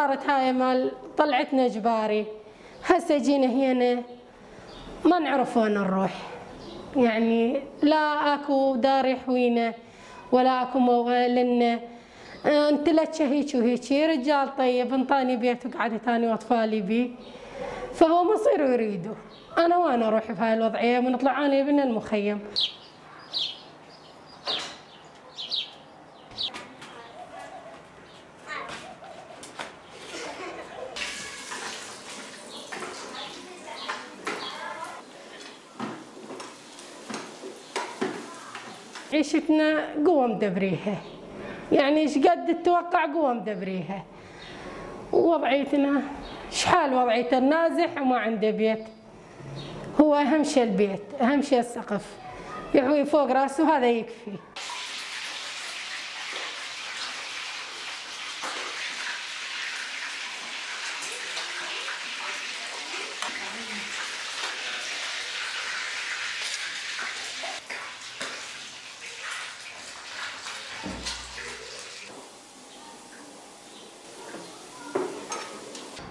صارت هاي مال طلعتنا اجباري هسه جينا هنا ما نعرف وين نروح. يعني لا اكو دار يحوينا ولا اكو موال لنا. انت لك هيك وهيك. رجال طيب انطاني بيت وقعدت اني واطفالي بي. فهو مصير يريده. أنا وين أروح بهاي الوضعية؟ ونطلع أنا من المخيم. عيشتنا قوة مدبريها يعني إيش قد تتوقع قوة مدبريها ووضعيتنا شحال وضعيته نازح وما عنده بيت؟ هو أهم شيء البيت أهم شيء السقف. يحوي فوق راسه هذا يكفي.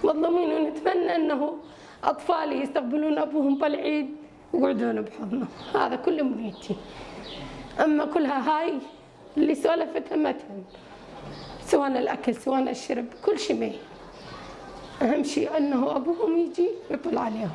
مظلومين ونتمنى أنه أطفالي يستقبلون أبوهم بالعيد ويقعدون بحضنه. هذا كل امنيتي أما كلها هاي اللي سولفتها ما تهم سواء الأكل سواء الشرب كل شيء ما. أهم شيء أنه أبوهم يجي ويطل عليهم.